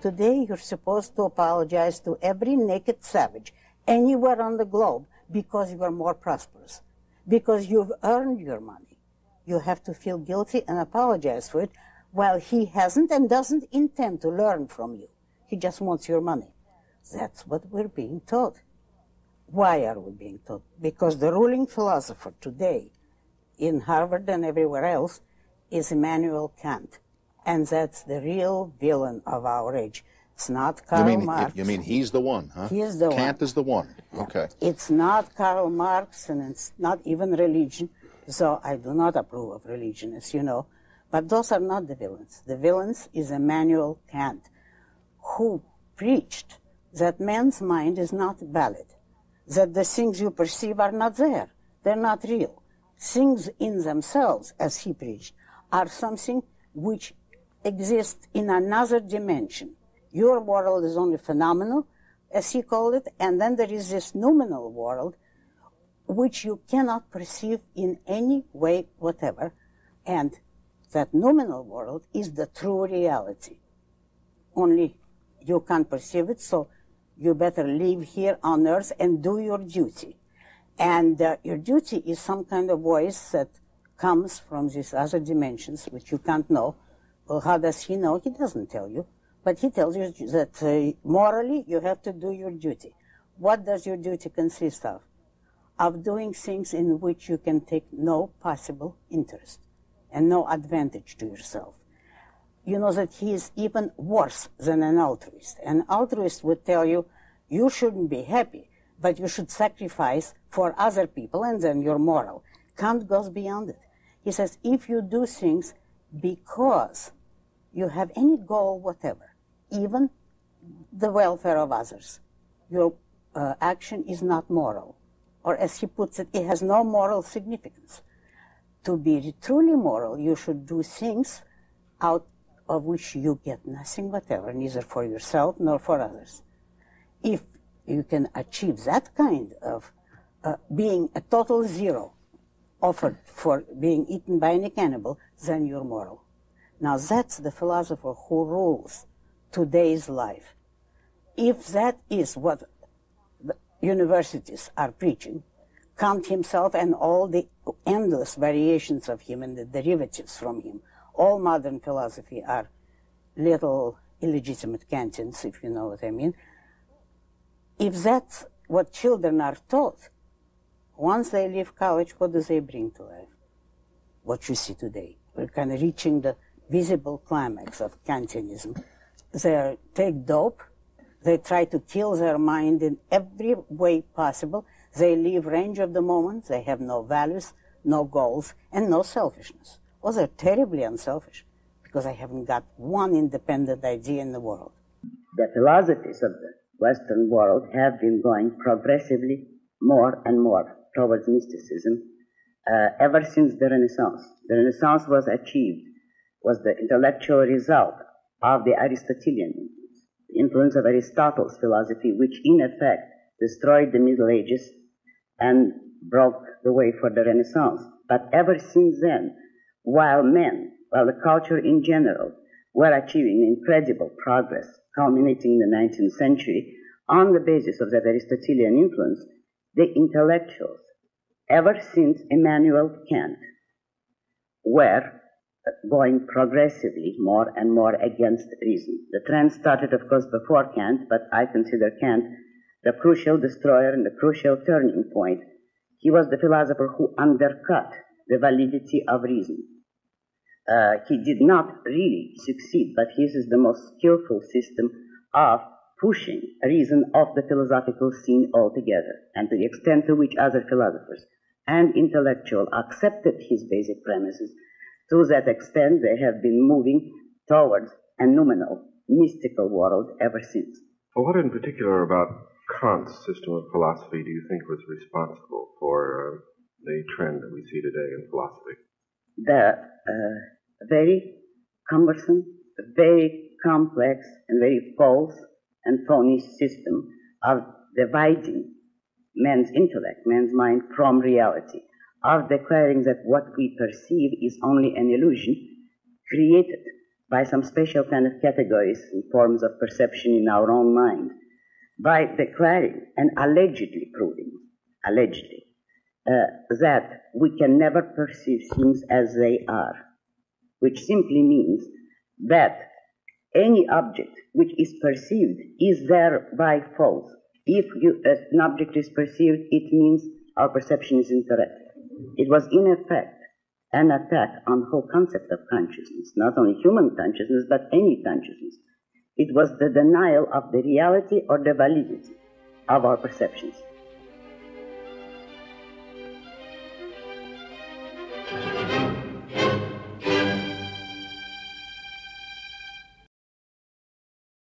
Today, you're supposed to apologize to every naked savage anywhere on the globe because you are more prosperous, because you've earned your money. You have to feel guilty and apologize for it, while he hasn't and doesn't intend to learn from you. He just wants your money. That's what we're being taught. Why are we being taught? Because the ruling philosopher today in Harvard and everywhere else is Immanuel Kant. And that's the real villain of our age. It's not Karl you mean, Marx. You mean he's the one, huh? He is the Kant one. Kant is the one. Okay. It's not Karl Marx and it's not even religion. So I do not approve of religion, as you know. But those are not the villains. The villains is Immanuel Kant, who preached that man's mind is not valid, that the things you perceive are not there, they're not real. Things in themselves, as he preached, are something which exists in another dimension. Your world is only phenomenal, as he called it, and then there is this noumenal world, which you cannot perceive in any way whatever, and that noumenal world is the true reality. Only you can't perceive it, so you better live here on earth and do your duty. And uh, your duty is some kind of voice that comes from these other dimensions, which you can't know. Well, how does he know? He doesn't tell you. But he tells you that uh, morally you have to do your duty. What does your duty consist of? Of doing things in which you can take no possible interest and no advantage to yourself. You know that he is even worse than an altruist. An altruist would tell you, you shouldn't be happy, but you should sacrifice for other people and then you're moral. Kant goes beyond it. He says, if you do things because you have any goal whatever, even the welfare of others, your uh, action is not moral. Or as he puts it, it has no moral significance. To be truly moral, you should do things out of which you get nothing whatever, neither for yourself nor for others. If you can achieve that kind of uh, being a total zero offered for being eaten by any cannibal, then you're moral. Now that's the philosopher who rules today's life. If that is what the universities are preaching, Kant himself and all the endless variations of him and the derivatives from him, all modern philosophy are little illegitimate Kantians, if you know what I mean. If that's what children are taught, once they leave college, what do they bring to life? What you see today. We're kind of reaching the visible climax of Kantianism. They take dope, they try to kill their mind in every way possible. They leave range of the moment, they have no values, no goals, and no selfishness. Or they're terribly unselfish because I haven't got one independent idea in the world. The philosophies of the Western world have been going progressively more and more towards mysticism uh, ever since the Renaissance. The Renaissance was achieved, was the intellectual result of the Aristotelian influence, influence of Aristotle's philosophy, which in effect destroyed the Middle Ages and broke the way for the Renaissance. But ever since then, while men, while the culture in general, were achieving incredible progress, culminating in the 19th century, on the basis of that Aristotelian influence, the intellectuals, ever since Immanuel Kant, were uh, going progressively more and more against reason. The trend started, of course, before Kant, but I consider Kant the crucial destroyer and the crucial turning point. He was the philosopher who undercut the validity of reason. Uh, he did not really succeed, but his is the most skillful system of pushing reason off the philosophical scene altogether, and to the extent to which other philosophers and intellectuals accepted his basic premises, to that extent they have been moving towards a noumenal, mystical world ever since. Well, what in particular about Kant's system of philosophy do you think was responsible for uh, the trend that we see today in philosophy? The uh, very cumbersome, very complex, and very false and phony system of dividing man's intellect, man's mind from reality, of declaring that what we perceive is only an illusion created by some special kind of categories and forms of perception in our own mind, by declaring and allegedly proving, allegedly, uh, that we can never perceive things as they are, which simply means that any object which is perceived is thereby false. If you, uh, an object is perceived, it means our perception is incorrect. It was, in effect, an attack on the whole concept of consciousness, not only human consciousness, but any consciousness. It was the denial of the reality or the validity of our perceptions.